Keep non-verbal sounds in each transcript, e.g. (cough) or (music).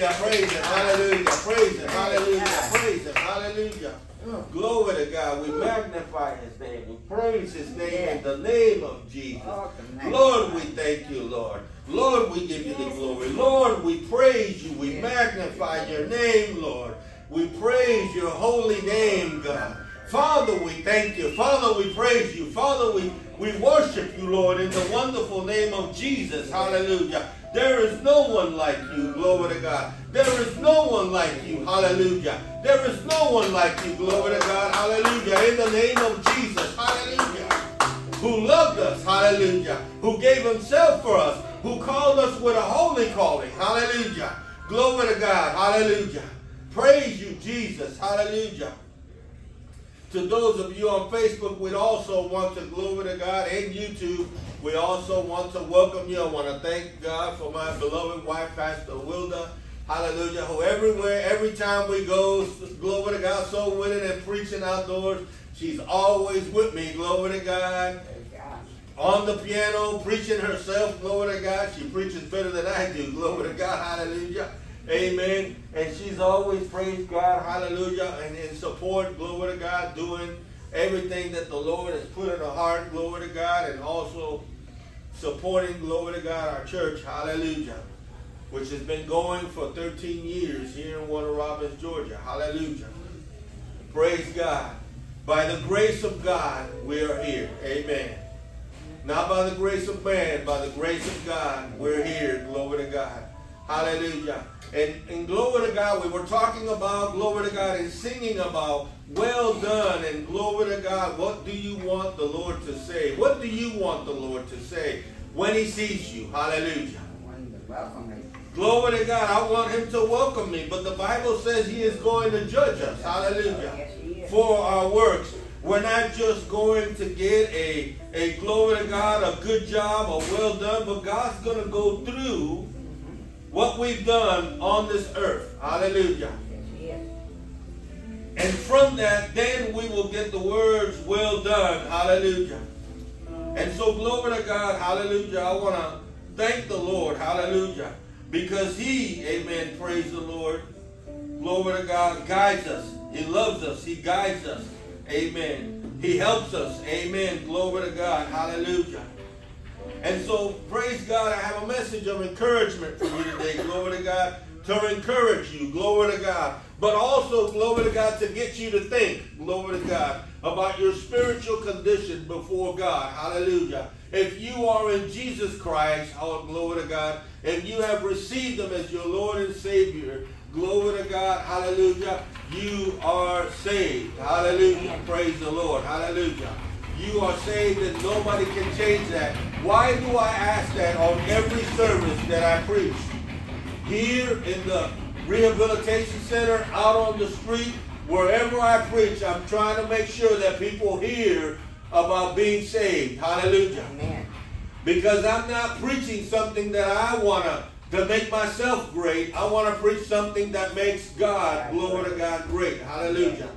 Hallelujah. Praise Him. Hallelujah. Praise Him. Hallelujah. Praise Him. Hallelujah. Glory to God. We magnify His name. We praise His name in the name of Jesus. Lord, we thank you, Lord. Lord, we give you the glory. Lord, we praise you. We magnify your name, Lord. We praise your holy name, God. Father, we thank you. Father, we praise you. Father, we, we worship you, Lord, in the wonderful name of Jesus. Hallelujah. There is no one like you, to God. There is no one like you, hallelujah. There is no one like you, glory to God, hallelujah. In the name of Jesus, hallelujah. Who loved us, hallelujah. Who gave himself for us, who called us with a holy calling, hallelujah. Glory to God, hallelujah. Praise you, Jesus, hallelujah. To those of you on Facebook, we'd also want to glory to God and YouTube. We also want to welcome you. I want to thank God for my beloved wife, Pastor Wilda. Hallelujah. Who everywhere, every time we go, glory to God, so winning and preaching outdoors, she's always with me. Glory to God. On the piano, preaching herself. Glory to God. She preaches better than I do. Glory to God. Hallelujah. Amen. And she's always praised God, hallelujah, and in support, glory to God, doing everything that the Lord has put in her heart, glory to God, and also supporting, glory to God, our church, hallelujah, which has been going for 13 years here in Warner Robins, Georgia, hallelujah. Praise God. By the grace of God, we are here. Amen. Not by the grace of man, by the grace of God, we're here. Glory to God. Hallelujah. And, and glory to God, we were talking about glory to God and singing about well done and glory to God. What do you want the Lord to say? What do you want the Lord to say when he sees you? Hallelujah. Glory to God. I want him to welcome me. But the Bible says he is going to judge us. Hallelujah. For our works. We're not just going to get a, a glory to God, a good job, a well done, but God's going to go through what we've done on this earth. Hallelujah. And from that, then we will get the words, well done. Hallelujah. And so, glory to God. Hallelujah. I want to thank the Lord. Hallelujah. Because He, amen, praise the Lord. Glory to God, guides us. He loves us. He guides us. Amen. He helps us. Amen. Glory to God. Hallelujah. And so, praise God, I have a message of encouragement for you today. Glory to God. To encourage you. Glory to God. But also, glory to God, to get you to think, glory to God, about your spiritual condition before God. Hallelujah. If you are in Jesus Christ, oh, glory to God, if you have received Him as your Lord and Savior, glory to God, hallelujah, you are saved. Hallelujah. Praise the Lord. Hallelujah. You are saved and nobody can change that. Why do I ask that on every service that I preach? Here in the rehabilitation center, out on the street, wherever I preach, I'm trying to make sure that people hear about being saved. Hallelujah. Amen. Because I'm not preaching something that I want to to make myself great. I want to preach something that makes God, glory to God, great. Hallelujah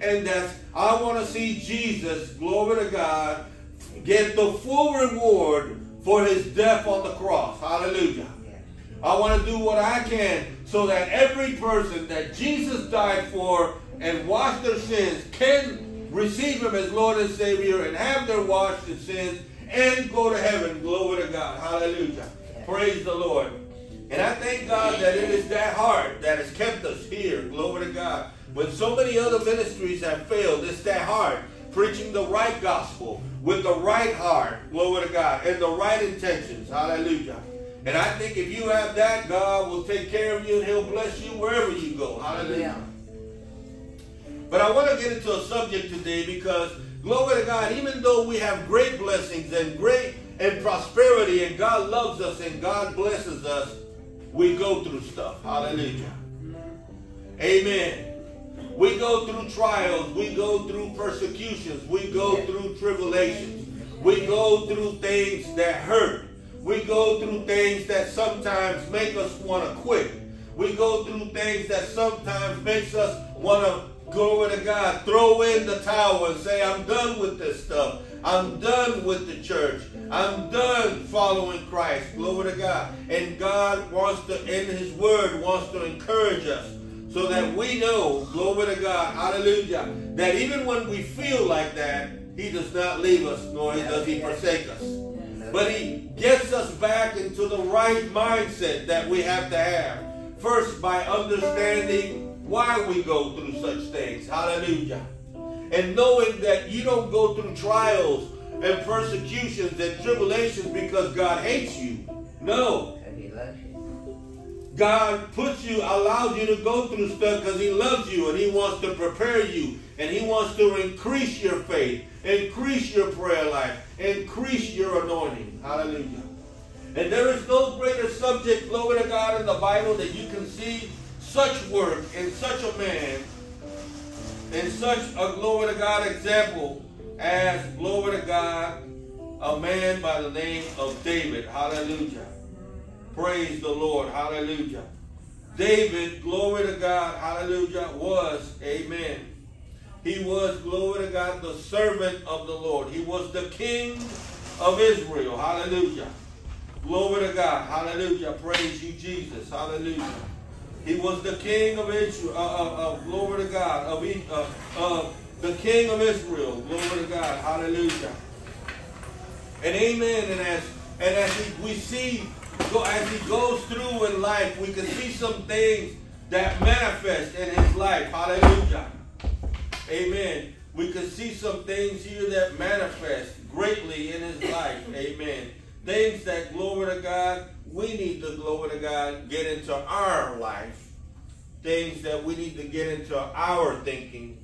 and that I want to see Jesus, glory to God, get the full reward for his death on the cross. Hallelujah. I want to do what I can so that every person that Jesus died for and washed their sins can receive him as Lord and Savior and have their washed sins and go to heaven. Glory to God. Hallelujah. Praise the Lord. And I thank God that it is that heart that has kept us here. Glory to God. When so many other ministries have failed, it's that heart preaching the right gospel with the right heart, glory to God, and the right intentions. Hallelujah. And I think if you have that, God will take care of you and he'll bless you wherever you go. Hallelujah. But I want to get into a subject today because, glory to God, even though we have great blessings and great and prosperity and God loves us and God blesses us, we go through stuff. Hallelujah. Amen. We go through trials. We go through persecutions. We go through tribulations. We go through things that hurt. We go through things that sometimes make us want to quit. We go through things that sometimes makes us want to glory to God, throw in the towel and say, I'm done with this stuff. I'm done with the church. I'm done following Christ. Glory to God. And God wants to, in His Word, wants to encourage us so that we know, glory to God, hallelujah, that even when we feel like that, He does not leave us, nor does He forsake us. But He gets us back into the right mindset that we have to have. First, by understanding why we go through such things. Hallelujah. And knowing that you don't go through trials and persecutions and tribulations because God hates you. No. God puts you, allows you to go through stuff because He loves you and He wants to prepare you and He wants to increase your faith, increase your prayer life, increase your anointing. Hallelujah. And there is no greater subject, glory to God, in the Bible that you can see such work in such a man, and such a glory to God example as glory to God, a man by the name of David. Hallelujah. Praise the Lord. Hallelujah. David, glory to God, hallelujah, was, amen. He was, glory to God, the servant of the Lord. He was the king of Israel. Hallelujah. Glory to God. Hallelujah. Praise you, Jesus. Hallelujah. He was the king of Israel, uh, uh, uh, glory to God, of uh, the king of Israel, glory to God, hallelujah. And amen. And as and as we see, go, as he goes through in life, we can see some things that manifest in his life, hallelujah. Amen. We can see some things here that manifest greatly in his life, amen. Things that, glory to God, we need to, glory to God, get into our life. Things that we need to get into our thinking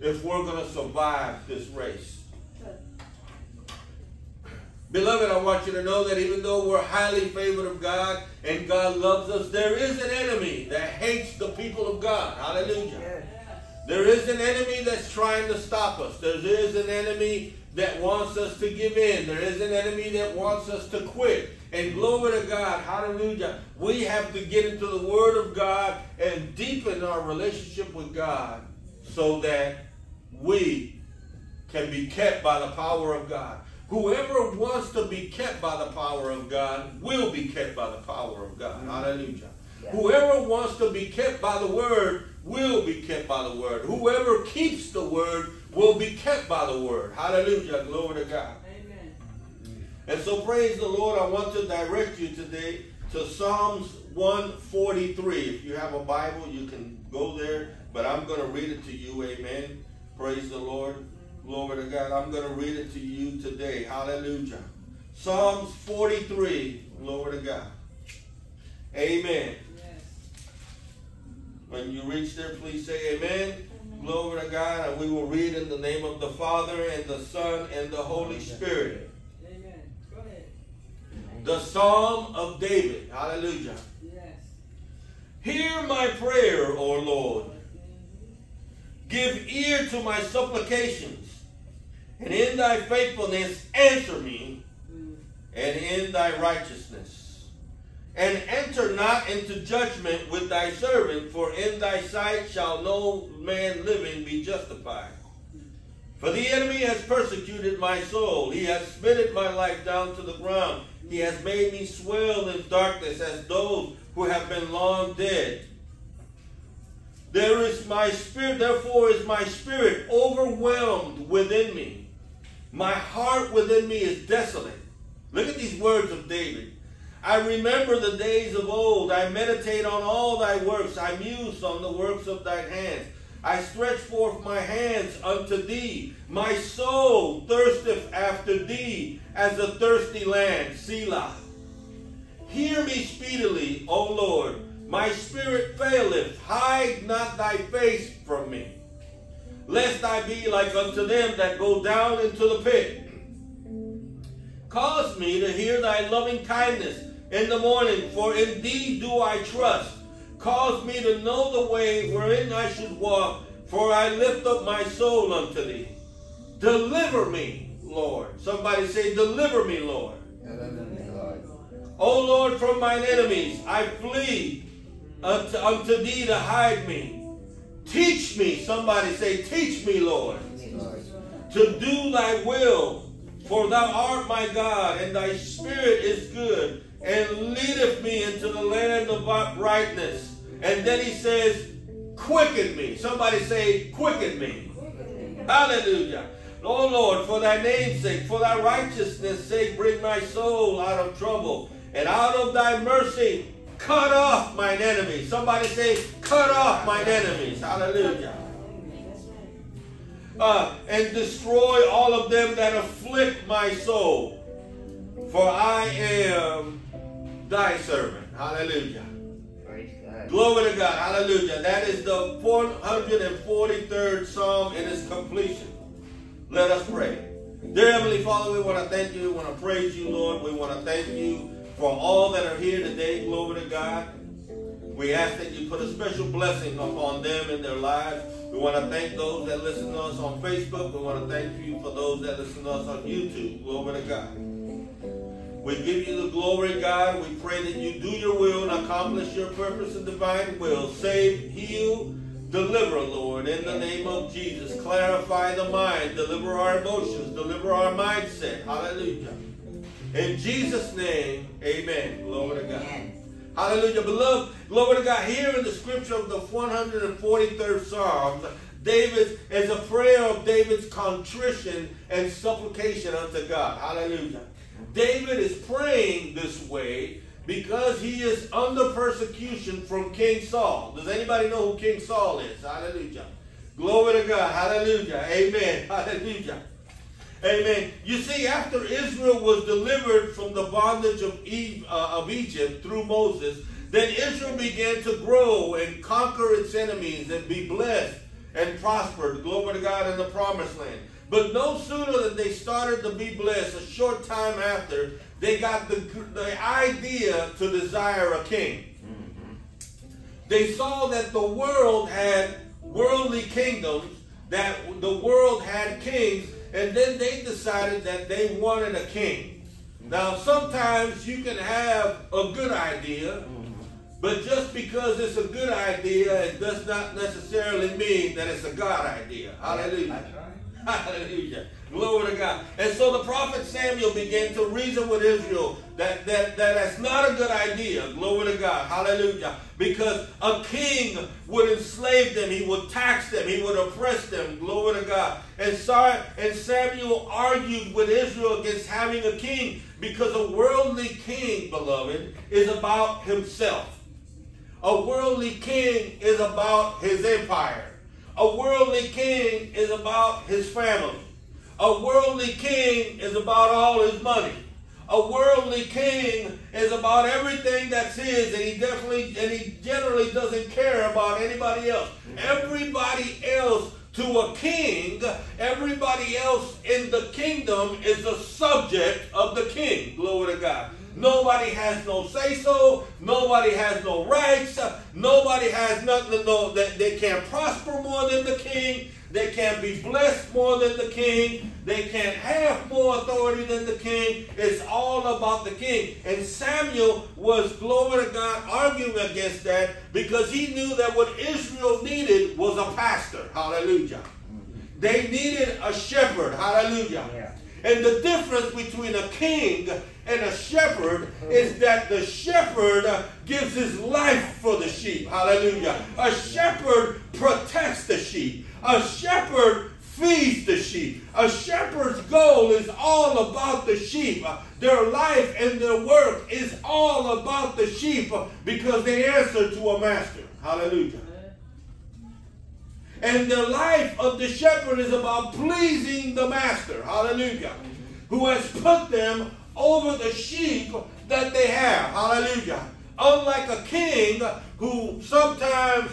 if we're going to survive this race. Beloved, I want you to know that even though we're highly favored of God and God loves us, there is an enemy that hates the people of God. Hallelujah. There is an enemy that's trying to stop us. There is an enemy that wants us to give in. There is an enemy that wants us to quit. And glory to God, hallelujah. We have to get into the Word of God and deepen our relationship with God so that we can be kept by the power of God. Whoever wants to be kept by the power of God will be kept by the power of God. Mm-hmm. Hallelujah. Yeah. Whoever wants to be kept by the Word will be kept by the Word. Whoever keeps the Word will be kept by the Word. Hallelujah. Glory to God. Amen. And so, praise the Lord, I want to direct you today to Psalms 143. If you have a Bible, you can go there, but I'm going to read it to you. Amen. Praise the Lord. Glory to God. I'm going to read it to you today. Hallelujah. Psalms 43. Glory to God. Amen. Yes. When you reach there, please say amen. amen. Glory to God. And we will read in the name of the Father and the Son and the Holy Spirit Amen. Go ahead. the Psalm of David. Hallelujah. Yes. Hear my prayer, O Lord. Mm-hmm. Give ear to my supplications, and in thy faithfulness answer me, and in thy righteousness. And enter not into judgment with thy servant, for in thy sight shall no man living be justified. For the enemy has persecuted my soul. He has spitted my life down to the ground. He has made me swell in darkness as those who have been long dead. There is my spirit, therefore is my spirit overwhelmed within me. My heart within me is desolate. Look at these words of David. I remember the days of old. I meditate on all thy works. I muse on the works of thine hands. I stretch forth my hands unto thee. My soul thirsteth after thee as a thirsty land. Selah. Hear me speedily, O Lord. My spirit faileth. Hide not thy face from me. Lest I be like unto them that go down into the pit. Cause me to hear thy loving kindness in the morning, for in thee do I trust. Cause me to know the way wherein I should walk, for I lift up my soul unto thee. Deliver me, Lord. Somebody say, Deliver me, Lord. O Lord, from mine enemies I flee unto, unto thee to hide me. Teach me. Somebody say, Teach me, Lord, to do thy will. For thou art my God, and thy spirit is good, and leadeth me into the land of uprightness. And then he says, Quicken me. Somebody say, Quicken me. Hallelujah. Oh Lord, for thy name's sake, for thy righteousness' sake, bring my soul out of trouble. And out of thy mercy, cut off mine enemies. Somebody say, cut off mine enemies. Hallelujah. Uh, and destroy all of them that afflict my soul. For I am thy servant. Hallelujah. Glory to God. Hallelujah. That is the 443rd Psalm in its completion. Let us pray. Dear Heavenly Father, we want to thank you. We want to praise you, Lord. We want to thank you for all that are here today. Glory to God. We ask that you put a special blessing upon them in their lives. We want to thank those that listen to us on Facebook. We want to thank you for those that listen to us on YouTube. Glory to God. We give you the glory, God. We pray that you do your will and accomplish your purpose and divine will. Save, heal, Deliver, Lord, in the name of Jesus. Clarify the mind. Deliver our emotions. Deliver our mindset. Hallelujah. In Jesus' name, amen. Glory to God. Hallelujah. Beloved, glory to God. Here in the scripture of the 143rd Psalm, David is a prayer of David's contrition and supplication unto God. Hallelujah. David is praying this way because he is under persecution from King Saul. Does anybody know who King Saul is? Hallelujah. Glory to God. Hallelujah. Amen. Hallelujah. Amen. You see, after Israel was delivered from the bondage of, Eve, uh, of Egypt through Moses, then Israel began to grow and conquer its enemies and be blessed and prospered. Glory to God in the promised land. But no sooner than they started to be blessed, a short time after, they got the, the idea to desire a king. Mm-hmm. They saw that the world had worldly kingdoms, that the world had kings, and then they decided that they wanted a king. Now, sometimes you can have a good idea, but just because it's a good idea, it does not necessarily mean that it's a God idea. Hallelujah. (laughs) Hallelujah. Glory to God. And so the prophet Samuel began to reason with Israel that, that, that that's not a good idea. Glory to God. Hallelujah. Because a king would enslave them. He would tax them. He would oppress them. Glory to God. And, and Samuel argued with Israel against having a king because a worldly king, beloved, is about himself. A worldly king is about his empire. A worldly king is about his family. A worldly king is about all his money. A worldly king is about everything that's his, and he definitely and he generally doesn't care about anybody else. Everybody else to a king, everybody else in the kingdom is the subject of the king. Glory to God. Nobody has no say so. Nobody has no rights. Nobody has nothing to know that they can't prosper more than the king. They can't be blessed more than the king. They can't have more authority than the king. It's all about the king. And Samuel was, glory to God, arguing against that because he knew that what Israel needed was a pastor. Hallelujah. They needed a shepherd. Hallelujah. Yeah. And the difference between a king and a shepherd is that the shepherd gives his life for the sheep. Hallelujah. A shepherd protects the sheep. A shepherd feeds the sheep. A shepherd's goal is all about the sheep. Their life and their work is all about the sheep because they answer to a master. Hallelujah. And the life of the shepherd is about pleasing the master. Hallelujah. Who has put them over the sheep that they have. Hallelujah. Unlike a king who sometimes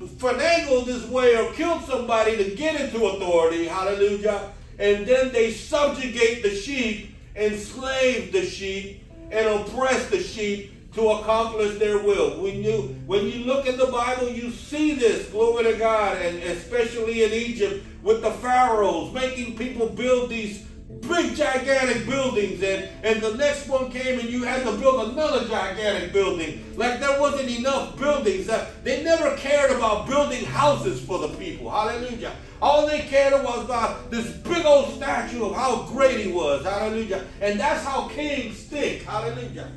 finagled his way or killed somebody to get into authority. Hallelujah. And then they subjugate the sheep, enslave the sheep, and oppress the sheep to accomplish their will. When you when you look at the Bible, you see this, glory to God, and especially in Egypt with the pharaohs making people build these big gigantic buildings and, and the next one came and you had to build another gigantic building. Like there wasn't enough buildings. Uh, they never cared about building houses for the people. Hallelujah. All they cared was about this big old statue of how great he was. Hallelujah. And that's how kings think. Hallelujah.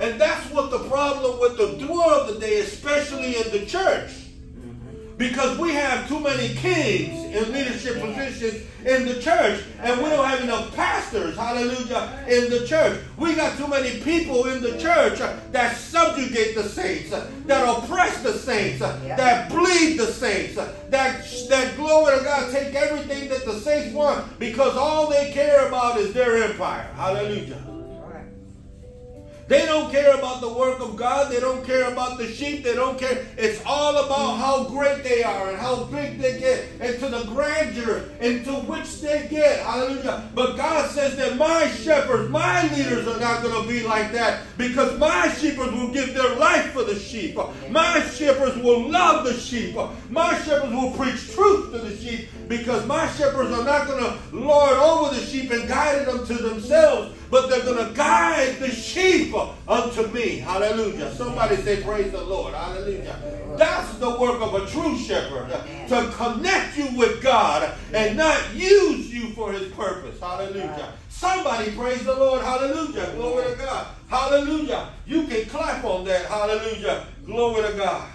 And that's what the problem with the world today, especially in the church. Because we have too many kings in leadership positions in the church, and we don't have enough pastors, hallelujah, in the church. We got too many people in the church that subjugate the saints, that oppress the saints, that bleed the saints, that, that glory to God, take everything that the saints want because all they care about is their empire. Hallelujah. They don't care about the work of God. They don't care about the sheep. They don't care. It's all about how great they are and how big they get and to the grandeur into which they get. Hallelujah. But God says that my shepherds, my leaders are not going to be like that because my shepherds will give their life for the sheep. My shepherds will love the sheep. My shepherds will preach truth to the sheep because my shepherds are not going to lord over the sheep and guide them to themselves but they're going to guide the sheep unto me. Hallelujah. Somebody say, Praise the Lord. Hallelujah. That's the work of a true shepherd to connect you with God and not use you for his purpose. Hallelujah. Somebody praise the Lord. Hallelujah. Glory to God. Hallelujah. You can clap on that. Hallelujah. Glory to God.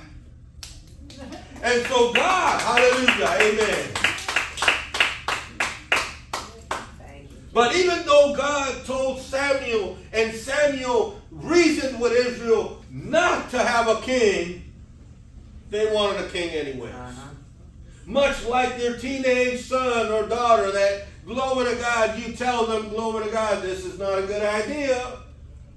And so, God, hallelujah, amen. But even though God told Samuel, and Samuel reasoned with Israel not to have a king, they wanted a king anyway. Uh-huh. Much like their teenage son or daughter that, glory to God, you tell them, glory to God, this is not a good idea.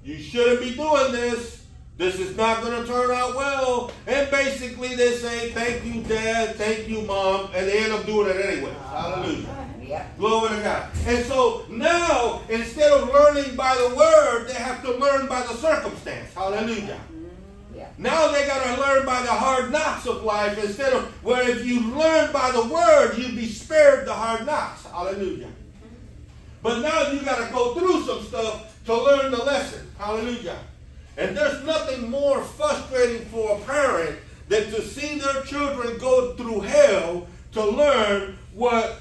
You shouldn't be doing this. This is not going to turn out well. And basically they say, thank you, dad, thank you, mom, and they end up doing it anyway. Uh-huh. Hallelujah. Glory to God. And so now, instead of learning by the word, they have to learn by the circumstance. Hallelujah. Mm-hmm. Yeah. Now they got to learn by the hard knocks of life instead of where if you learn by the word, you'd be spared the hard knocks. Hallelujah. Mm-hmm. But now you got to go through some stuff to learn the lesson. Hallelujah. And there's nothing more frustrating for a parent than to see their children go through hell to learn what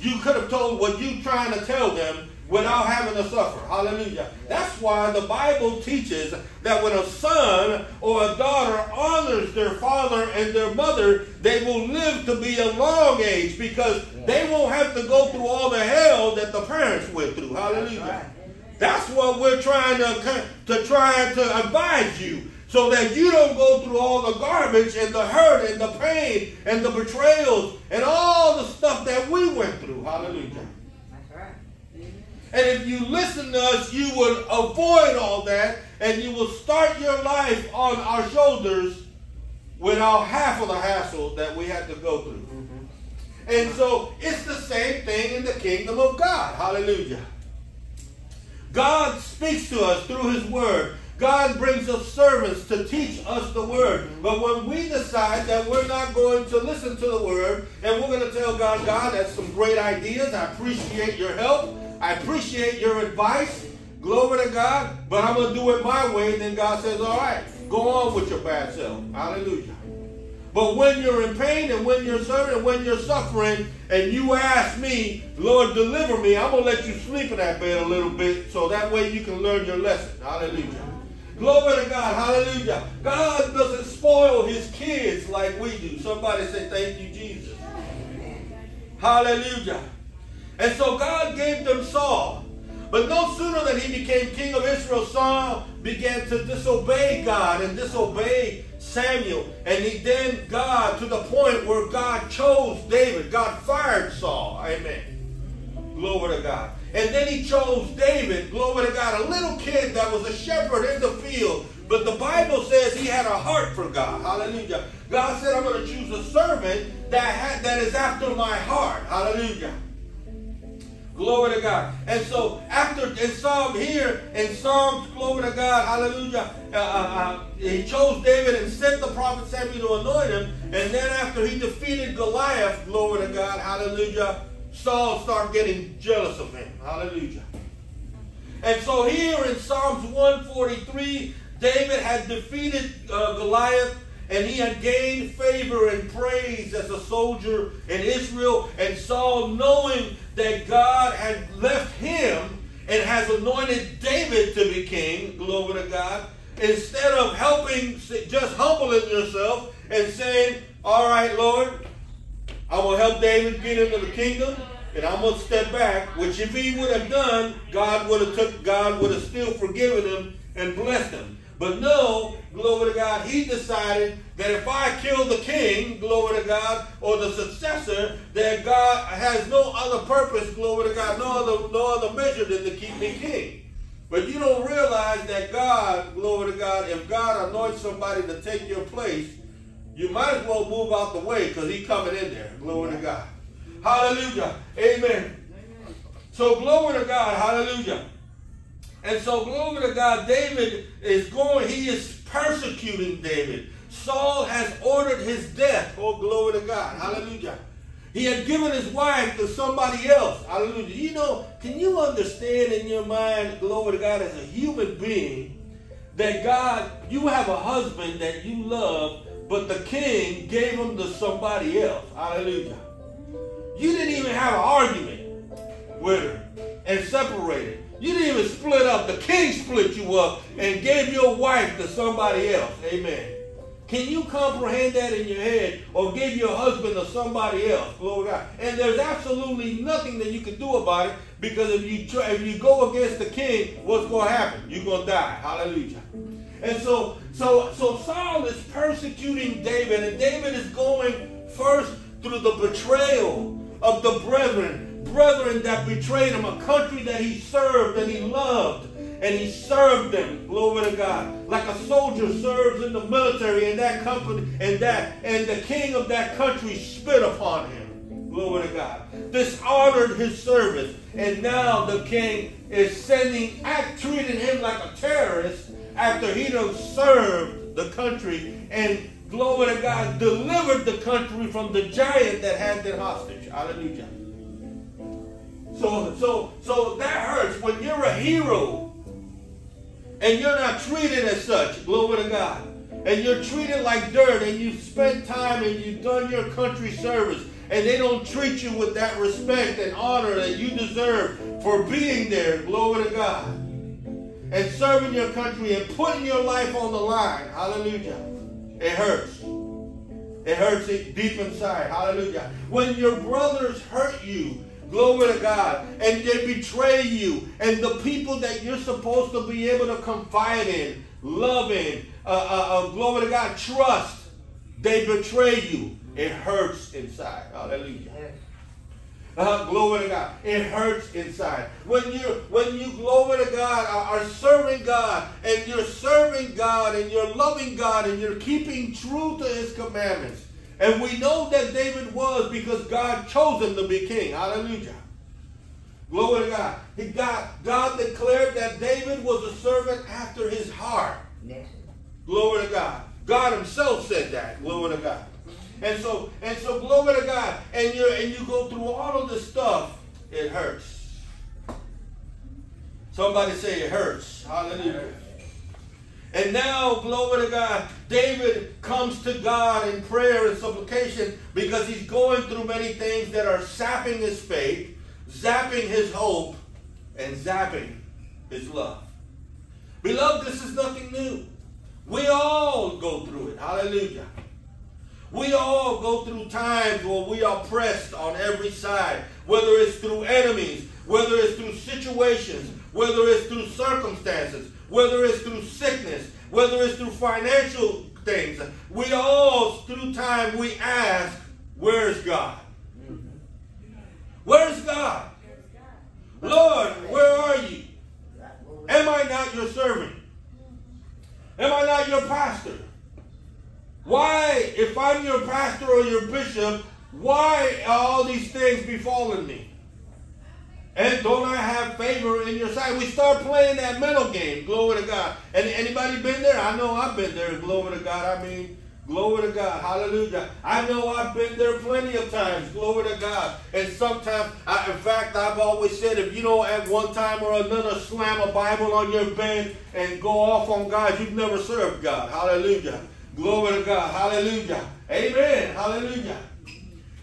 you could have told what you trying to tell them without having to suffer. Hallelujah. That's why the Bible teaches that when a son or a daughter honors their father and their mother, they will live to be a long age because they won't have to go through all the hell that the parents went through. Hallelujah. That's what we're trying to, to try to advise you so that you don't go through all the garbage and the hurt and the pain and the betrayals and all the stuff that we went through. Hallelujah. That's right. And if you listen to us, you would avoid all that and you will start your life on our shoulders without half of the hassle that we had to go through. Mm-hmm. And so it's the same thing in the kingdom of God. Hallelujah. God speaks to us through his word. God brings us servants to teach us the word. But when we decide that we're not going to listen to the word and we're going to tell God, God, that's some great ideas. I appreciate your help. I appreciate your advice. Glory to God. But I'm going to do it my way. Then God says, all right, go on with your bad self. Hallelujah. But when you're in pain and when you're suffering and when you're suffering and you ask me, Lord, deliver me, I'm going to let you sleep in that bed a little bit so that way you can learn your lesson. Hallelujah. Glory to God. Hallelujah. God doesn't spoil his kids like we do. Somebody say, Thank you, Jesus. Hallelujah. And so God gave them Saul. But no sooner than he became king of Israel, Saul began to disobey God and disobey Samuel. And he then, God, to the point where God chose David. God fired Saul. Amen. Glory to God. And then he chose David, glory to God, a little kid that was a shepherd in the field. But the Bible says he had a heart for God. Hallelujah. God said, I'm going to choose a servant that, had, that is after my heart. Hallelujah. Glory to God. And so after in Psalm here, in Psalms, glory to God, hallelujah, uh, uh, uh, he chose David and sent the prophet Samuel to anoint him. And then after he defeated Goliath, glory to God, hallelujah, Saul started getting jealous of him. Hallelujah. And so here in Psalms 143, David had defeated uh, Goliath and he had gained favor and praise as a soldier in Israel. And Saul, knowing that God had left him and has anointed David to be king, glory to God, instead of helping, just humbling yourself and saying, All right, Lord, I will help David get into the kingdom and I'm gonna step back, which if he would have done, God would have took God would have still forgiven him and blessed him. But no, glory to God, he decided that if I kill the king, glory to God, or the successor, that God has no other purpose, glory to God, no other, no other measure than to keep me king. But you don't realize that God, glory to God, if God anoints somebody to take your place, you might as well move out the way because he's coming in there. Glory to God. Hallelujah. Amen. So glory to God. Hallelujah. And so glory to God, David is going, he is persecuting David. Saul has ordered his death. Oh, glory to God. Hallelujah. He had given his wife to somebody else. Hallelujah. You know, can you understand in your mind, glory to God, as a human being, that God, you have a husband that you love, but the king gave him to somebody else. Hallelujah. You didn't even have an argument with her and separated. You didn't even split up. The king split you up and gave your wife to somebody else. Amen. Can you comprehend that in your head or give your husband to somebody else? Glory God. And there's absolutely nothing that you can do about it because if you try, if you go against the king, what's going to happen? You're going to die. Hallelujah. And so, so, so Saul is persecuting David, and David is going first through the betrayal of the brethren, brethren that betrayed him, a country that he served and he loved, and he served them. Glory to God. Like a soldier serves in the military, and that company, and that, and the king of that country spit upon him. Glory to God. Dishonored his service. And now the king is sending, act, treating him like a terrorist after he done served the country and glory to God, delivered the country from the giant that had them hostage. Hallelujah. So, so, so that hurts when you're a hero and you're not treated as such. Glory to God. And you're treated like dirt and you've spent time and you've done your country service and they don't treat you with that respect and honor that you deserve for being there. Glory to God. And serving your country and putting your life on the line. Hallelujah. It hurts. It hurts it deep inside. Hallelujah. When your brothers hurt you, glory to God, and they betray you, and the people that you're supposed to be able to confide in, love in, uh, uh, uh, glory to God, trust, they betray you. It hurts inside. Hallelujah. Uh, glory to God. It hurts inside. When you when you glory to God are, are, serving God and you're serving God and you're loving God and you're keeping true to His commandments. And we know that David was because God chose him to be king. Hallelujah. Glory to God. He got God declared that David was a servant after His heart. Glory to God. God Himself said that. Glory to God. And so, and so, glory to God. And you and you go through all of this stuff, it hurts. Somebody say it hurts. Hallelujah. And now, glory to God, David comes to God in prayer and supplication because he's going through many things that are sapping his faith, zapping his hope, and zapping his love. Beloved, this is nothing new. We all go through it. Hallelujah. We all go through times where we are pressed on every side, whether it's through enemies, whether it's through situations, whether it's through circumstances, whether it's through sickness, whether it's through financial things. We all, through time, we ask, where's God? Where's God? Lord, where are you? Am I not your servant? Am I not your pastor? Why, if I'm your pastor or your bishop, why are all these things befalling me? And don't I have favor in your sight? We start playing that mental game. Glory to God. And anybody been there? I know I've been there. Glory to God. I mean, Glory to God. Hallelujah. I know I've been there plenty of times. Glory to God. And sometimes, I, in fact, I've always said if you don't at one time or another slam a Bible on your bed and go off on God, you've never served God. Hallelujah. Glory to God. Hallelujah. Amen. Hallelujah.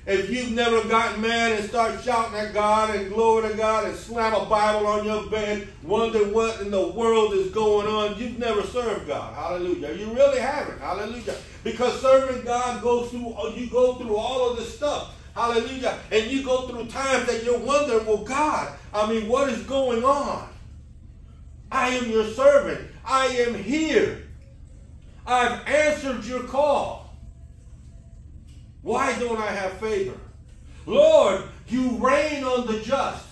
If you've never gotten mad and start shouting at God and glory to God and slam a Bible on your bed, wonder what in the world is going on, you've never served God. Hallelujah. You really haven't. Hallelujah. Because serving God goes through, you go through all of this stuff. Hallelujah. And you go through times that you're wondering, well, God, I mean, what is going on? I am your servant. I am here. I've answered your call. Why don't I have favor? Lord, you rain on the just.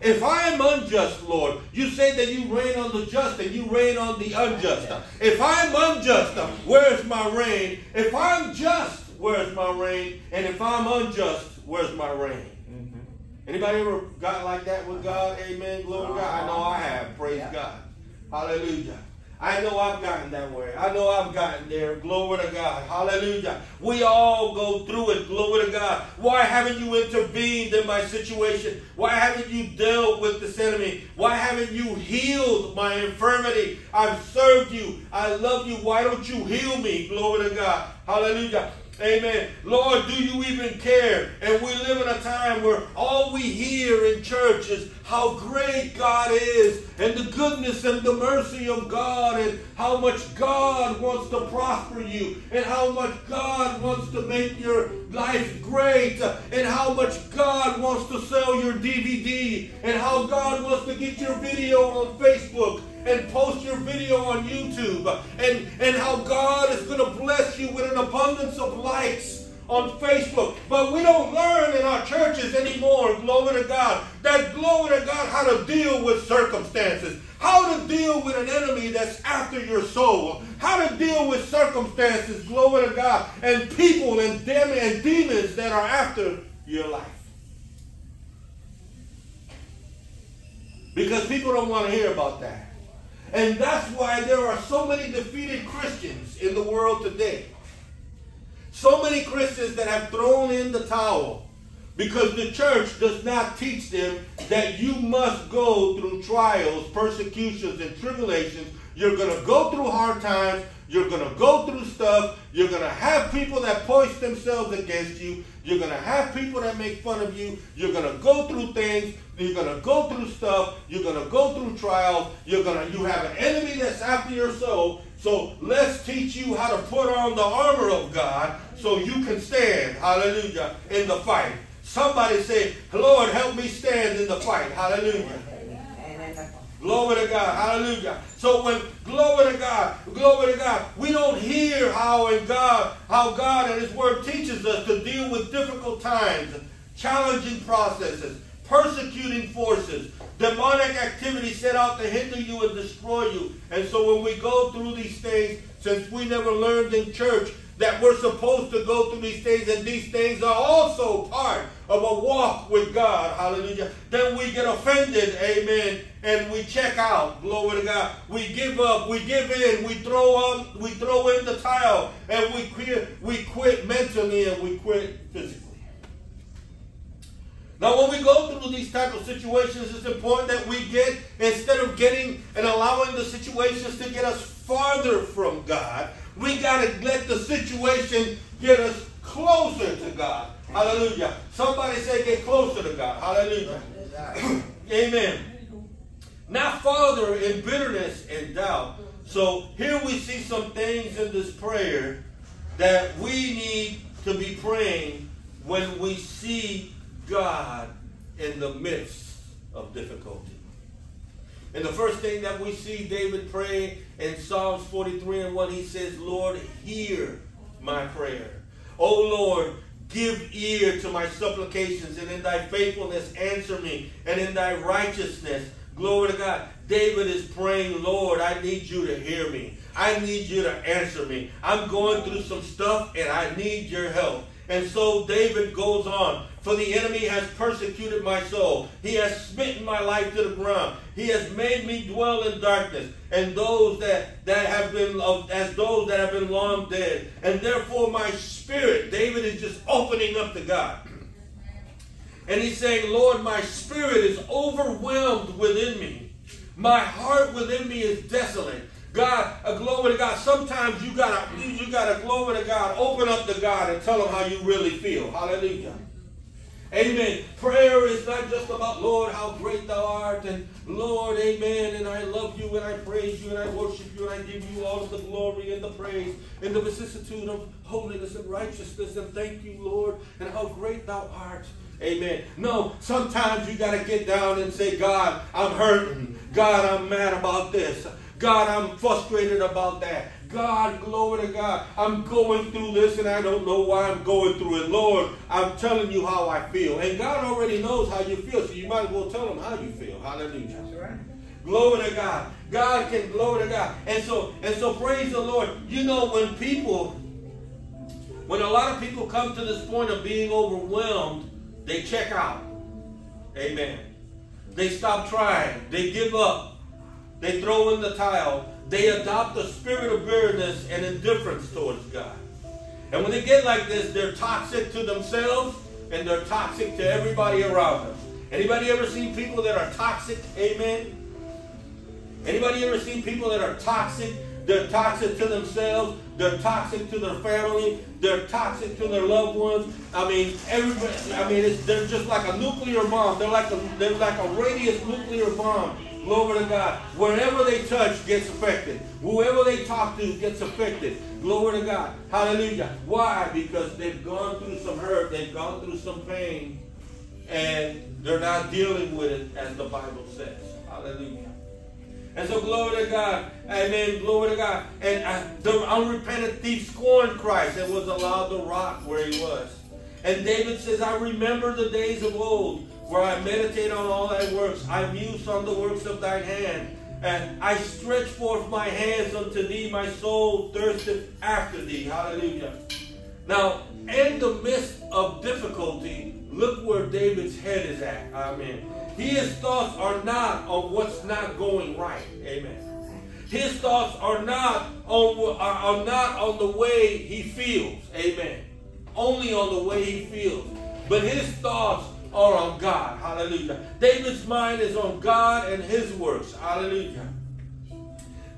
If I am unjust, Lord, you say that you rain on the just and you rain on the unjust. If I'm unjust, where's my rain? If I'm just, where's my rain? And if I'm unjust, where's my rain? Mm-hmm. Anybody ever got like that with God? Amen. Glory to God. I know I have. Praise yeah. God. Hallelujah. I know I've gotten that way. I know I've gotten there. Glory to God. Hallelujah. We all go through it. Glory to God. Why haven't you intervened in my situation? Why haven't you dealt with this enemy? Why haven't you healed my infirmity? I've served you. I love you. Why don't you heal me? Glory to God. Hallelujah. Amen. Lord, do you even care? And we live in a time where all we hear in church is how great God is and the goodness and the mercy of God and how much God wants to prosper you and how much God wants to make your life great and how much God wants to sell your DVD and how God wants to get your video on Facebook and post your video on YouTube and, and how God is going to bless you with an abundance of likes on Facebook. But we don't learn in our churches anymore, glory to God, that glory to God, how to deal with circumstances, how to deal with an enemy that's after your soul, how to deal with circumstances, glory to God, and people and, dem- and demons that are after your life. Because people don't want to hear about that. And that's why there are so many defeated Christians in the world today. So many Christians that have thrown in the towel because the church does not teach them that you must go through trials, persecutions, and tribulations. You're going to go through hard times. You're going to go through stuff. You're going to have people that push themselves against you. You're going to have people that make fun of you. You're going to go through things. You're going to go through stuff. You're going to go through trials. You're going to you have an enemy that's after your soul. So let's teach you how to put on the armor of God so you can stand, hallelujah, in the fight. Somebody say, Lord, help me stand in the fight. Hallelujah. Glory to God. Hallelujah. So when glory to God, glory to God, we don't hear how in God, how God and His Word teaches us to deal with difficult times, challenging processes, persecuting forces, demonic activity set out to hinder you and destroy you. And so when we go through these things, since we never learned in church that we're supposed to go through these things, and these things are also part of a walk with God, hallelujah, then we get offended, amen, and we check out, glory to God. We give up, we give in, we throw on, we throw in the towel, and we quit, we quit mentally and we quit physically. Now, when we go through these type of situations, it's important that we get, instead of getting and allowing the situations to get us farther from God, we got to let the situation get us closer to God. Hallelujah. Somebody say get closer to God. Hallelujah. Amen. Not farther in bitterness and doubt. So here we see some things in this prayer that we need to be praying when we see God in the midst of difficulty. And the first thing that we see David pray in Psalms 43 and 1, he says, Lord, hear my prayer. O Lord, give ear to my supplications, and in thy faithfulness answer me, and in thy righteousness. Glory to God. David is praying, Lord, I need you to hear me. I need you to answer me. I'm going through some stuff and I need your help. And so David goes on. For the enemy has persecuted my soul. He has smitten my life to the ground. He has made me dwell in darkness, and those that, that have been as those that have been long dead. And therefore my spirit, David is just opening up to God. And he's saying, Lord, my spirit is overwhelmed within me. My heart within me is desolate. God, a glory to God. Sometimes you gotta, you gotta glory to God. Open up to God and tell him how you really feel. Hallelujah. Amen. Prayer is not just about, Lord, how great thou art, and Lord, amen, and I love you, and I praise you, and I worship you, and I give you all of the glory and the praise, and the vicissitude of holiness and righteousness, and thank you, Lord, and how great thou art. Amen. No, sometimes you got to get down and say, God, I'm hurting. God, I'm mad about this. God, I'm frustrated about that. God, glory to God. I'm going through this and I don't know why I'm going through it. Lord, I'm telling you how I feel. And God already knows how you feel, so you might as well tell him how you feel. Hallelujah. That's right. Glory to God. God can glory to God. And so, and so praise the Lord. You know, when people, when a lot of people come to this point of being overwhelmed, they check out. Amen. They stop trying. They give up. They throw in the towel. They adopt a spirit of bitterness and indifference towards God. And when they get like this, they're toxic to themselves and they're toxic to everybody around them. Anybody ever seen people that are toxic? Amen. Anybody ever seen people that are toxic? They're toxic to themselves. They're toxic to their family. They're toxic to their loved ones. I mean, everybody. I mean, they're just like a nuclear bomb. They're like a they're like a radius nuclear bomb. Glory to God. Wherever they touch gets affected. Whoever they talk to gets affected. Glory to God. Hallelujah. Why? Because they've gone through some hurt. They've gone through some pain. And they're not dealing with it as the Bible says. Hallelujah. And so glory to God. Amen. Glory to God. And uh, the unrepentant thief scorned Christ and was allowed to rot where he was. And David says, I remember the days of old where I meditate on all thy works. I muse on the works of thine hand. And I stretch forth my hands unto thee. My soul thirsteth after thee. Hallelujah. Now, in the midst of difficulty, look where David's head is at. Amen. His thoughts are not on what's not going right. Amen. His thoughts are not on are not on the way he feels. Amen. Only on the way he feels. But his thoughts are on God. Hallelujah. David's mind is on God and his works. Hallelujah.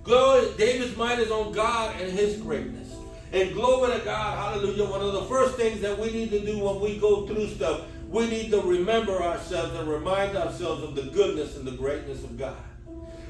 Glory, David's mind is on God and his greatness. And glory to God. Hallelujah. One of the first things that we need to do when we go through stuff, we need to remember ourselves and remind ourselves of the goodness and the greatness of God.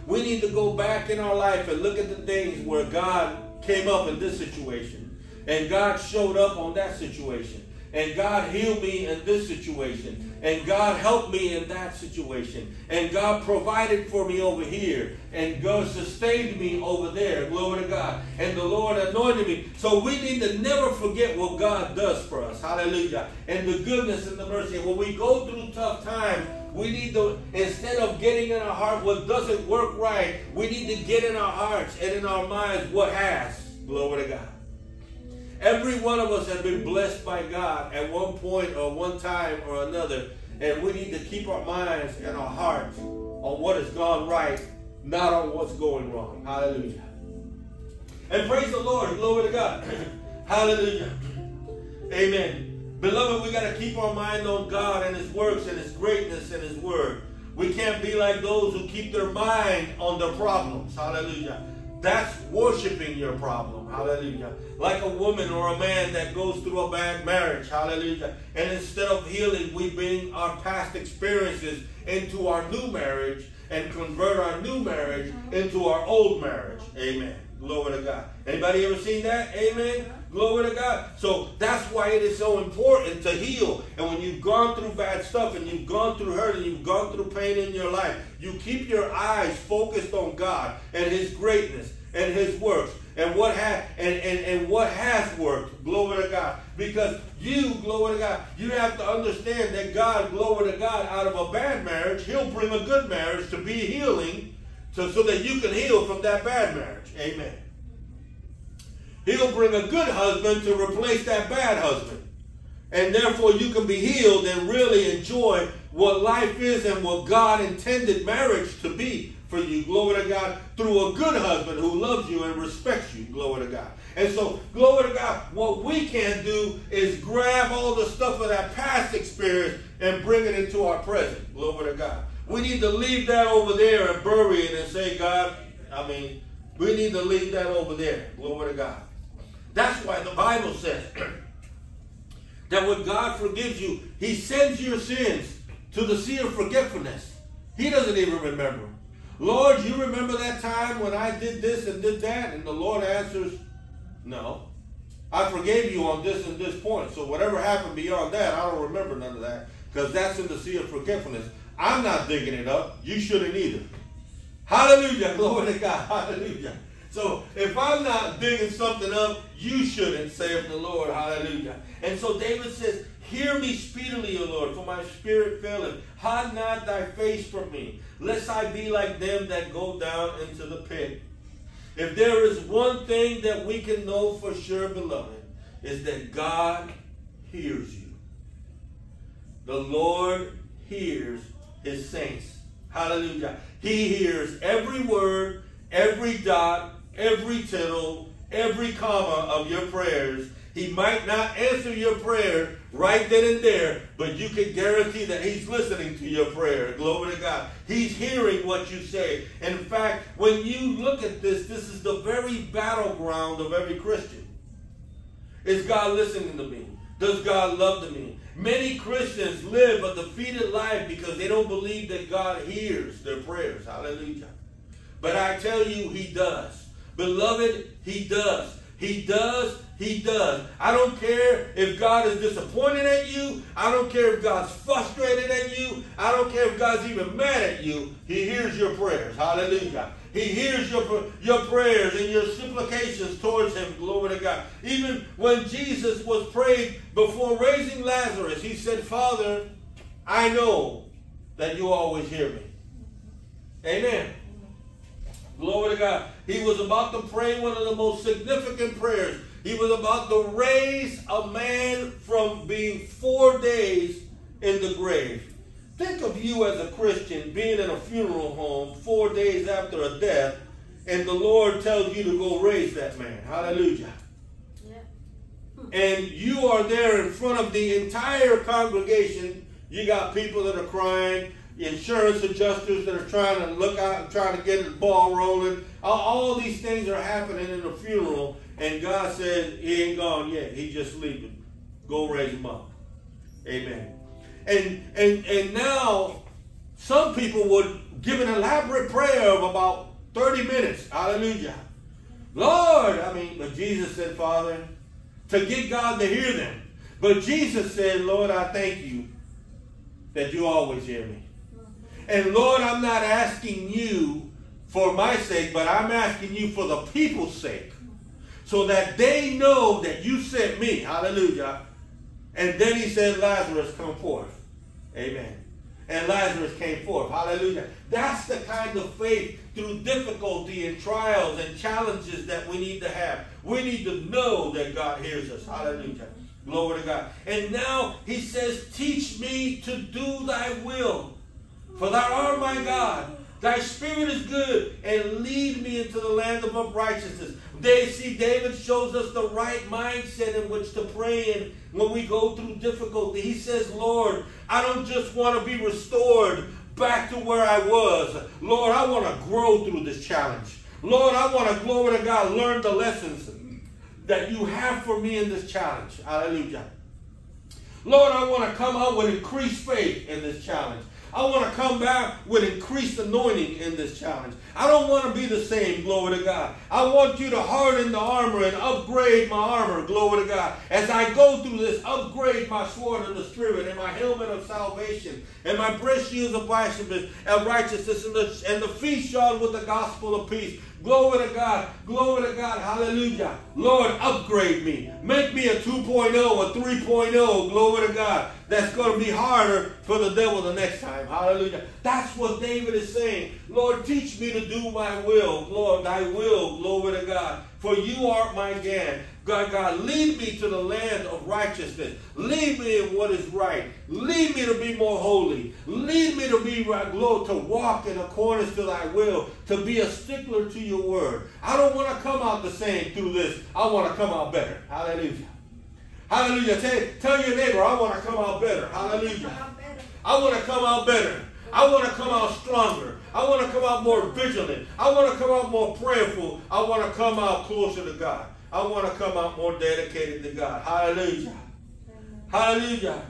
We need to go back in our life and look at the things where God came up in this situation and God showed up on that situation and God healed me in this situation. And God helped me in that situation. And God provided for me over here. And God sustained me over there. Glory to God. And the Lord anointed me. So we need to never forget what God does for us. Hallelujah. And the goodness and the mercy. When we go through tough times, we need to, instead of getting in our heart what doesn't work right, we need to get in our hearts and in our minds what has. Glory to God. Every one of us has been blessed by God at one point or one time or another. And we need to keep our minds and our hearts on what has gone right, not on what's going wrong. Hallelujah. And praise the Lord. Glory to God. (clears throat) Hallelujah. Amen. Beloved, we got to keep our mind on God and His works and His greatness and His word. We can't be like those who keep their mind on their problems. Hallelujah. That's worshiping your problem. Hallelujah. Like a woman or a man that goes through a bad marriage. Hallelujah. And instead of healing, we bring our past experiences into our new marriage and convert our new marriage into our old marriage. Amen. Glory to God. Anybody ever seen that? Amen. Glory to God. So that's why it is so important to heal. And when you've gone through bad stuff and you've gone through hurt and you've gone through pain in your life, you keep your eyes focused on God and His greatness and His works and what has and, and, and what has worked. Glory to God. Because you, glory to God, you have to understand that God, glory to God, out of a bad marriage, He'll bring a good marriage to be healing so, so that you can heal from that bad marriage. Amen. He'll bring a good husband to replace that bad husband. And therefore you can be healed and really enjoy what life is and what God intended marriage to be for you. Glory to God. Through a good husband who loves you and respects you. Glory to God. And so, glory to God, what we can do is grab all the stuff of that past experience and bring it into our present. Glory to God. We need to leave that over there and bury it and say, God, I mean, we need to leave that over there. Glory to God. That's why the Bible says (clears throat) that when God forgives you, He sends your sins to the sea of forgetfulness. He doesn't even remember. Lord, you remember that time when I did this and did that? And the Lord answers, No. I forgave you on this and this point. So whatever happened beyond that, I don't remember none of that. Because that's in the sea of forgetfulness. I'm not digging it up. You shouldn't either. Hallelujah. (laughs) Glory to God. Hallelujah. So if I'm not digging something up, you shouldn't, saith the Lord. Hallelujah. And so David says, Hear me speedily, O Lord, for my spirit faileth. Hide not thy face from me, lest I be like them that go down into the pit. If there is one thing that we can know for sure, beloved, is that God hears you. The Lord hears his saints. Hallelujah. He hears every word, every dot, every tittle, every comma of your prayers. He might not answer your prayer right then and there, but you can guarantee that he's listening to your prayer. Glory to God. He's hearing what you say. In fact, when you look at this, this is the very battleground of every Christian. Is God listening to me? Does God love me? Many Christians live a defeated life because they don't believe that God hears their prayers. Hallelujah. But I tell you, he does. Beloved, he does. He does. He does. I don't care if God is disappointed at you. I don't care if God's frustrated at you. I don't care if God's even mad at you. He hears your prayers. Hallelujah. He hears your, your prayers and your supplications towards him. Glory to God. Even when Jesus was prayed before raising Lazarus, he said, Father, I know that you always hear me. Amen. Glory to God. He was about to pray one of the most significant prayers. He was about to raise a man from being four days in the grave. Think of you as a Christian being in a funeral home four days after a death, and the Lord tells you to go raise that man. Hallelujah. And you are there in front of the entire congregation. You got people that are crying insurance adjusters that are trying to look out and trying to get the ball rolling. All, all, these things are happening in the funeral, and God said he ain't gone yet. He's just sleeping. Go raise him up. Amen. And and and now some people would give an elaborate prayer of about 30 minutes. Hallelujah. Lord, I mean, but Jesus said, Father, to get God to hear them. But Jesus said, Lord, I thank you that you always hear me. And Lord, I'm not asking you for my sake, but I'm asking you for the people's sake. So that they know that you sent me. Hallelujah. And then he said, Lazarus, come forth. Amen. And Lazarus came forth. Hallelujah. That's the kind of faith through difficulty and trials and challenges that we need to have. We need to know that God hears us. Hallelujah. Glory to God. And now he says, Teach me to do thy will. For thou art my God. Thy spirit is good, and lead me into the land of uprightness. They see David shows us the right mindset in which to pray in when we go through difficulty. He says, Lord, I don't just want to be restored back to where I was. Lord, I want to grow through this challenge. Lord, I want to, glory to God, learn the lessons that you have for me in this challenge. Hallelujah. Lord, I want to come out with increased faith in this challenge. I want to come back with increased anointing in this challenge. I don't want to be the same, glory to God. I want you to harden the armor and upgrade my armor, glory to God. As I go through this, upgrade my sword of the Spirit and my helmet of salvation and my breast shields of righteousness and the, and the feet shod with the gospel of peace. Glory to God. Glory to God. Hallelujah. Lord, upgrade me. Make me a 2.0, a 3.0. Glory to God. That's going to be harder for the devil the next time. Hallelujah. That's what David is saying. Lord, teach me to do my will. Lord, thy will. Glory to God. For you are my God. God, God, lead me to the land of righteousness. Lead me in what is right. Lead me to be more holy. Lead me to be right, Lord, to walk in accordance to thy will, to be a stickler to your word. I don't want to come out the same through this. I want to come out better. Hallelujah. Hallelujah. Tell, tell your neighbor, I want to come out better. Hallelujah. I want to come out better. I want to come out stronger. I want to come out more vigilant. I want to come out more prayerful. I want to come out closer to God. I want to come out more dedicated to God. Hallelujah. Hallelujah.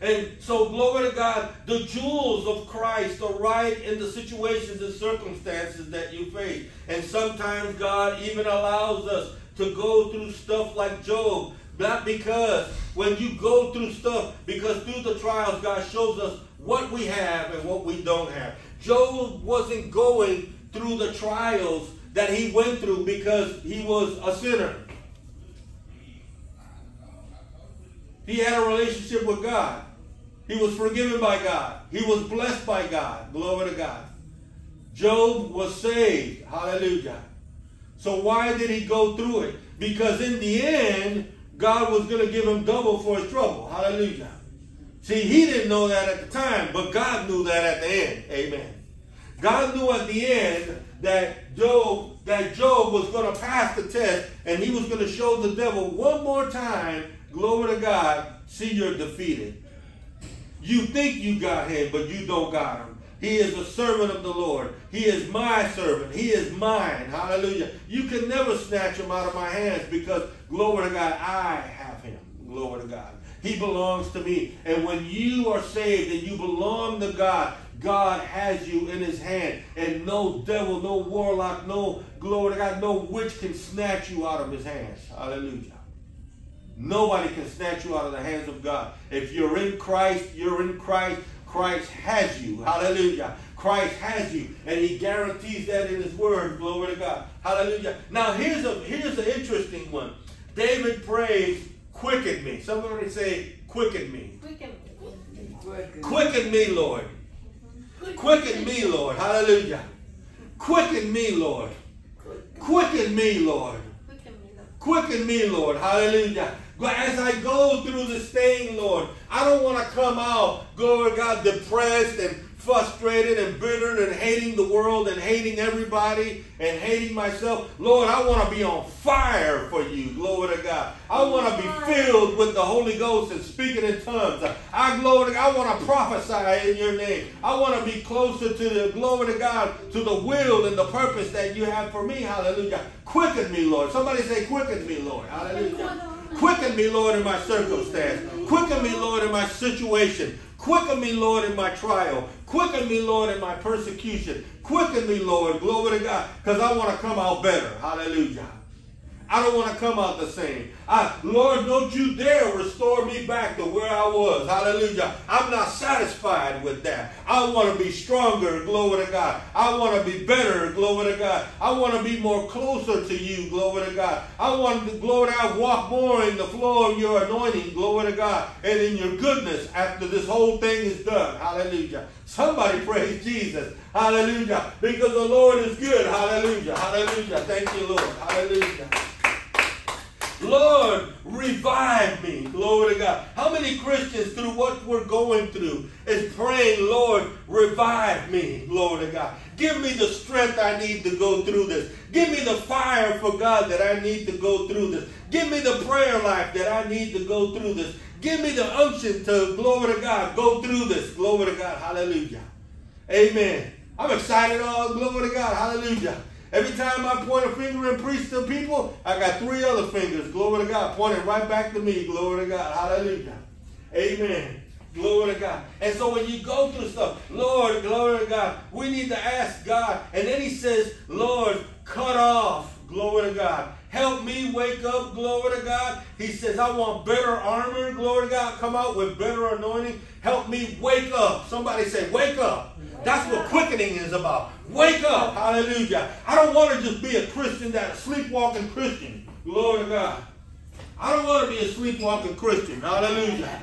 And so, glory to God, the jewels of Christ are right in the situations and circumstances that you face. And sometimes God even allows us to go through stuff like Job. Not because when you go through stuff, because through the trials, God shows us what we have and what we don't have. Job wasn't going through the trials that he went through because he was a sinner. He had a relationship with God. He was forgiven by God. He was blessed by God. Glory to God. Job was saved. Hallelujah. So why did he go through it? Because in the end, God was going to give him double for his trouble. Hallelujah. See, he didn't know that at the time, but God knew that at the end. Amen. God knew at the end that Job, that Job was going to pass the test and he was going to show the devil one more time, glory to God, see you're defeated. You think you got him, but you don't got him. He is a servant of the Lord. He is my servant. He is mine. Hallelujah. You can never snatch him out of my hands because, glory to God, I have him. Glory to God. He belongs to me. And when you are saved and you belong to God, God has you in his hand. And no devil, no warlock, no, glory to God, no witch can snatch you out of his hands. Hallelujah. Nobody can snatch you out of the hands of God. If you're in Christ, you're in Christ. Christ has you. Hallelujah. Christ has you. And he guarantees that in his word. Glory to God. Hallelujah. Now here's a here's an interesting one. David prays, quicken me. Somebody say, quicken me. Quicken me. Quicken me, Lord. Quicken me, Lord. Hallelujah. Quicken me, Lord. Quicken me, Lord. Quicken me, Lord. Hallelujah. As I go through this thing, Lord, I don't want to come out, glory God, depressed and frustrated and bitter and hating the world and hating everybody and hating myself. Lord, I want to be on fire for you. Glory to God. I want to be filled with the Holy Ghost and speaking in tongues. I glory I want to prophesy in your name. I want to be closer to the glory to God, to the will and the purpose that you have for me. Hallelujah. Quicken me, Lord. Somebody say, quicken me, Lord. Hallelujah. Quicken me, Lord, in my circumstance. Quicken me, Lord, in my situation. Quicken me, Lord, in my trial. Quicken me, Lord, in my persecution. Quicken me, Lord, glory to God, because I want to come out better. Hallelujah. I don't want to come out the same. I, Lord, don't you dare restore me back to where I was. Hallelujah. I'm not satisfied with that. I want to be stronger, glory to God. I want to be better, glory to God. I want to be more closer to you, glory to God. I want to, glory to God, walk more in the flow of your anointing, glory to God, and in your goodness after this whole thing is done. Hallelujah. Somebody (laughs) praise Jesus. Hallelujah. Because the Lord is good. Hallelujah. Hallelujah. Thank you, Lord. Hallelujah. Lord, revive me. Glory to God. How many Christians, through what we're going through, is praying, Lord, revive me. Glory to God. Give me the strength I need to go through this. Give me the fire for God that I need to go through this. Give me the prayer life that I need to go through this. Give me the unction to, glory to God, go through this. Glory to God. Hallelujah. Amen. I'm excited. Oh, glory to God. Hallelujah. Every time I point a finger and preach to people, I got three other fingers, glory to God, pointing right back to me, glory to God. Hallelujah. Amen. Glory to God. And so when you go through stuff, Lord, glory to God, we need to ask God. And then he says, Lord, cut off, glory to God. Help me wake up, glory to God. He says, I want better armor, glory to God. Come out with better anointing. Help me wake up. Somebody say, wake up. That's what quickening is about. Wake up. Hallelujah. I don't want to just be a Christian that's a sleepwalking Christian. Glory to God. I don't want to be a sleepwalking Christian. Hallelujah.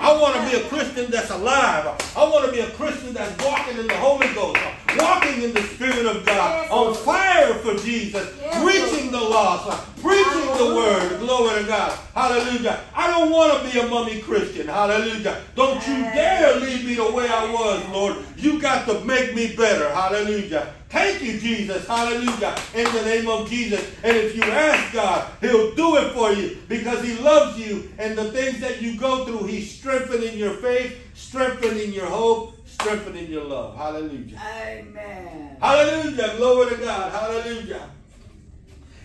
I want to be a Christian that's alive. I want to be a Christian that's walking in the Holy Ghost. walking in the Spirit of God, on fire for Jesus, preaching the lost, preaching the word. Glory to God. Hallelujah. I don't want to be a mummy Christian. Hallelujah. Don't you dare leave me the way I was, Lord. You got to make me better. Hallelujah. Thank you, Jesus. Hallelujah. In the name of Jesus. And if you ask God, He'll do it for you because He loves you. And the things that you go through, He's strengthening your faith, strengthening your hope, strengthening your love. Hallelujah. Amen. Hallelujah. Glory to God. Hallelujah.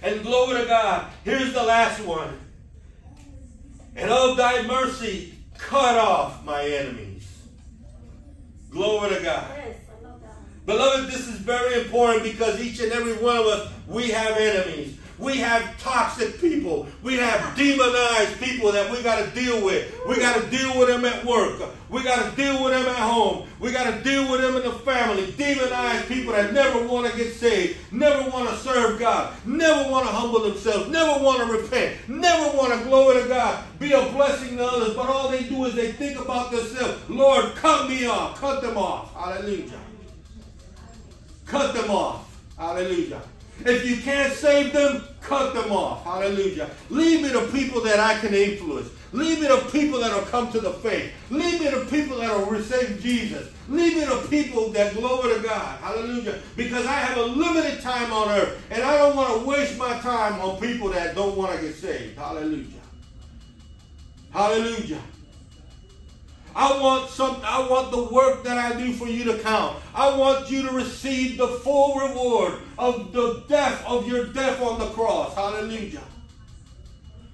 And glory to God. Here's the last one. And of thy mercy, cut off my enemies. Glory to God. Yes. Beloved, this is very important because each and every one of us, we have enemies. We have toxic people. We have demonized people that we got to deal with. We got to deal with them at work. We got to deal with them at home. We got to deal with them in the family. Demonized people that never want to get saved, never want to serve God, never want to humble themselves, never want to repent, never want to glory to God, be a blessing to others. But all they do is they think about themselves. Lord, cut me off. Cut them off. Hallelujah. Cut them off. Hallelujah. If you can't save them, cut them off. Hallelujah. Leave me to people that I can influence. Leave me to people that will come to the faith. Leave me to people that will receive Jesus. Leave me to people that glory to God. Hallelujah. Because I have a limited time on earth. And I don't want to waste my time on people that don't want to get saved. Hallelujah. Hallelujah. I want some I want the work that I do for you to count. I want you to receive the full reward of the death of your death on the cross. Hallelujah.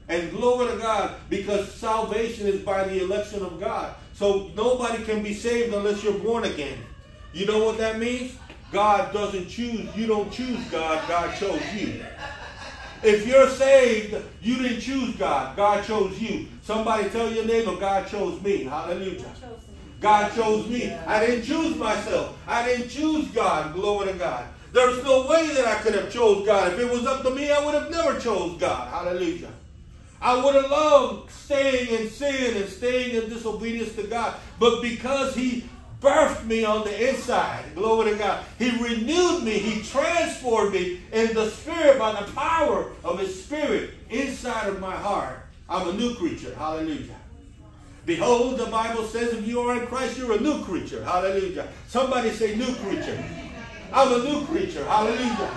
And glory to God because salvation is by the election of God. So nobody can be saved unless you're born again. You know what that means? God doesn't choose. You don't choose God. God chose you. If you're saved, you didn't choose God. God chose you. Somebody tell your neighbor, God chose me. Hallelujah. God chose me. I didn't choose myself. I didn't choose God. Glory to God. There's no way that I could have chose God. If it was up to me, I would have never chose God. Hallelujah. I would have loved staying in sin and staying in disobedience to God. But because he birthed me on the inside. Glory to God. He renewed me. He transformed me in the spirit by the power of his spirit inside of my heart. I'm a new creature. Hallelujah. Behold, the Bible says if you are in Christ, you're a new creature. Hallelujah. Somebody say new creature. I'm a new creature. Hallelujah.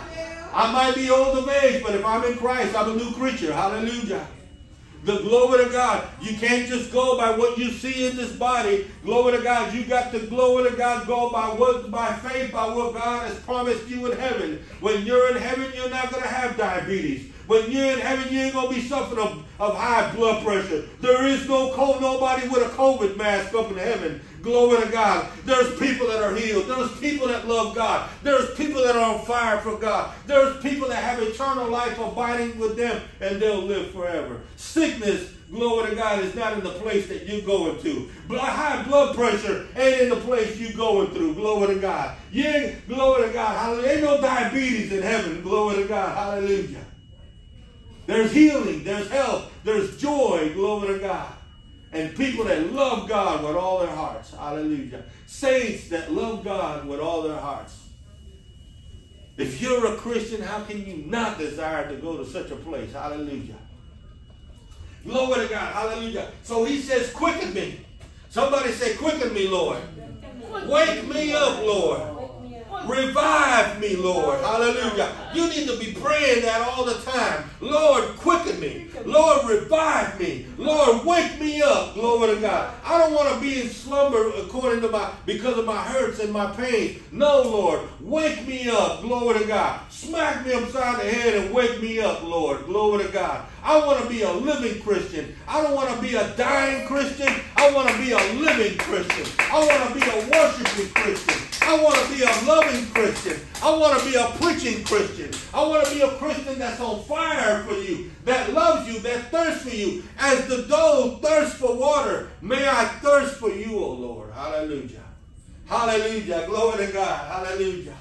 I might be old of age, but if I'm in Christ, I'm a new creature. Hallelujah. The glory to God. You can't just go by what you see in this body. Glory to God. You got to glory to God go by what by faith, by what God has promised you in heaven. When you're in heaven, you're not going to have diabetes. When you're in heaven, you ain't going to be suffering of, of high blood pressure. There is no cold, nobody with a COVID mask up in heaven. Glory to God. There's people that are healed. There's people that love God. There's people that are on fire for God. There's people that have eternal life abiding with them and they'll live forever. Sickness, glory to God, is not in the place that you're going to. High blood pressure ain't in the place you're going through. Glory to God. Yeah, glory to God. Hallelujah. Ain't no diabetes in heaven. Glory to God. Hallelujah. There's healing, there's health, there's joy, glory to God. And people that love God with all their hearts. Hallelujah. Saints that love God with all their hearts. If you're a Christian, how can you not desire to go to such a place? Hallelujah. Glory to God. Hallelujah. So he says, quicken me. Somebody say, quicken me, Lord. Wake me up, Lord. Revive me, Lord. Hallelujah. You need to be praying that all the time. Lord, quicken me. Lord, revive me. Lord, wake me up. Glory to God. I don't want to be in slumber according to my because of my hurts and my pains. No, Lord. Wake me up. Glory to God. Smack me upside the head and wake me up, Lord. Glory to God. I want to be a living Christian. I don't want to be a dying Christian. I want to be a living Christian. I want to be a worshiping Christian. I want to be a loving Christian. I want to be a preaching Christian. I want to be a Christian that's on fire for you, that loves you, that thirsts for you. As the doe thirsts for water, may I thirst for you, O Lord. Hallelujah. Hallelujah. Glory to God. Hallelujah.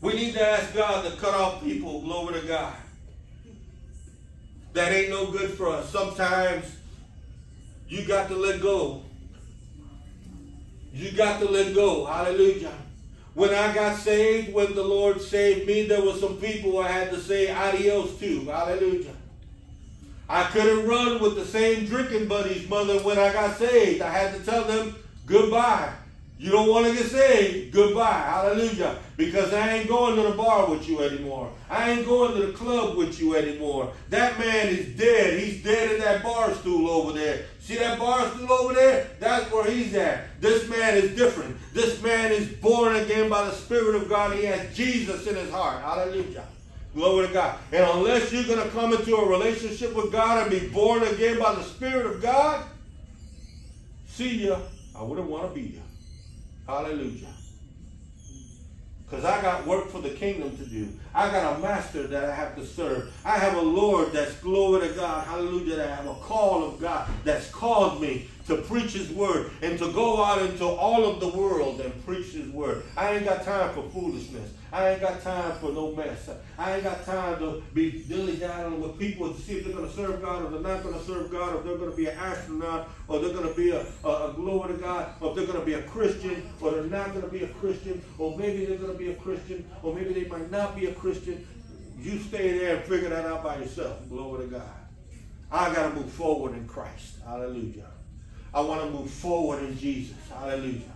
We need to ask God to cut off people, glory to God. That ain't no good for us. Sometimes you got to let go You got to let go. Hallelujah. When I got saved, when the Lord saved me, there were some people I had to say adios to. Hallelujah. I couldn't run with the same drinking buddies, mother, when I got saved. I had to tell them goodbye. You don't want to get saved? Goodbye. Hallelujah. Because I ain't going to the bar with you anymore. I ain't going to the club with you anymore. That man is dead. He's dead in that bar stool over there. See that bar stool over there? That's where he's at. This man is different. This man is born again by the Spirit of God. He has Jesus in his heart. Hallelujah. Glory to God. And unless you're going to come into a relationship with God and be born again by the Spirit of God, see ya. I wouldn't want to be you. Hallelujah. Because I got work for the kingdom to do. I got a master that I have to serve. I have a Lord that's glory to God. Hallelujah. That I have a call of God that's called me to preach his word and to go out into all of the world and preach his word. I ain't got time for foolishness. I ain't got time for no mess. I ain't got time to be dilly-dallying with people to see if they're going to serve God or they're not going to serve God, or if they're going to be an astronaut, or they're going to be a, a, a glory to God, or if they're going to be a Christian, or they're not going to be a Christian, or maybe they're going to be a Christian, or maybe they might not be a Christian. You stay there and figure that out by yourself. Glory to God. I got to move forward in Christ. Hallelujah. I want to move forward in Jesus. Hallelujah.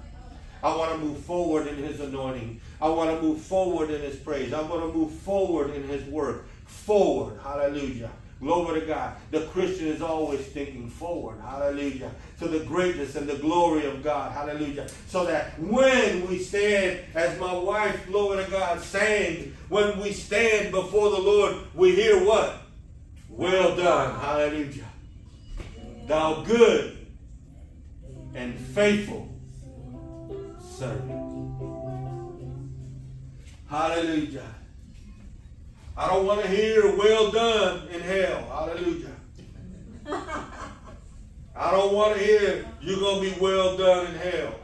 I want to move forward in his anointing. I want to move forward in his praise. I want to move forward in his work. Forward. Hallelujah. Glory to God. The Christian is always thinking forward. Hallelujah. To the greatness and the glory of God. Hallelujah. So that when we stand, as my wife, glory to God, sang, when we stand before the Lord, we hear what? Well done. Hallelujah. Thou good and faithful servant. Hallelujah. I don't want to hear well done in hell. Hallelujah. I don't want to hear you're going to be well done in hell.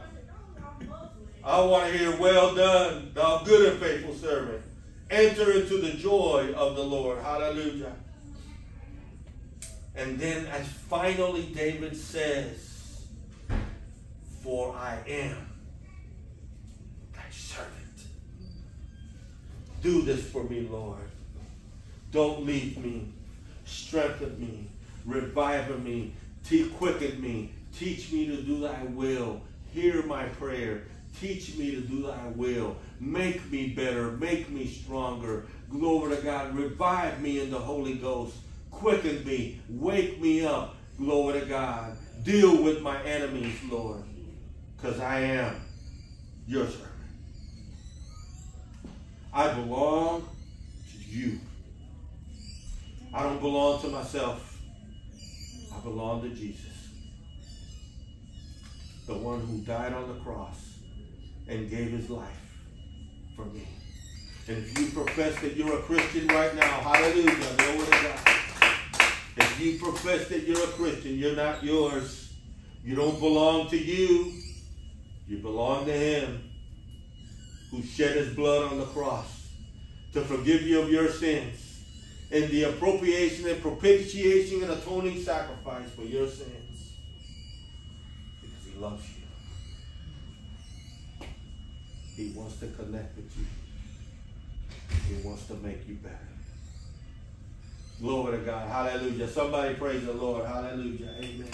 I want to hear well done, thou good and faithful servant. Enter into the joy of the Lord. Hallelujah. And then as finally David says, for I am Do this for me, Lord. Don't leave me. Strengthen me. Revive me. Te- Quicken me. Teach me to do thy will. Hear my prayer. Teach me to do thy will. Make me better. Make me stronger. Glory to God. Revive me in the Holy Ghost. Quicken me. Wake me up. Glory to God. Deal with my enemies, Lord because I am your servant. I belong to you. I don't belong to myself. I belong to Jesus. The one who died on the cross and gave his life for me. And if you profess that you're a Christian right now, hallelujah, glory to God. If you profess that you're a Christian, you're not yours. You don't belong to you. You belong to him who shed his blood on the cross to forgive you of your sins in the appropriation and propitiation and atoning sacrifice for your sins. Because he loves you. He wants to connect with you. He wants to make you better. Glory to God. Hallelujah. Somebody praise the Lord. Hallelujah. Amen.